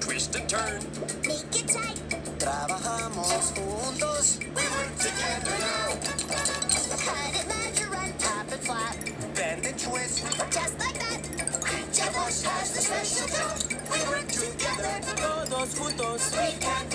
twist and turn. Make it tight. Trabajamos juntos. We work together now. Cut it, measure, and tap it flat. Bend and twist. Just like that. Each of us has a special job. We work together. Todos juntos. We can.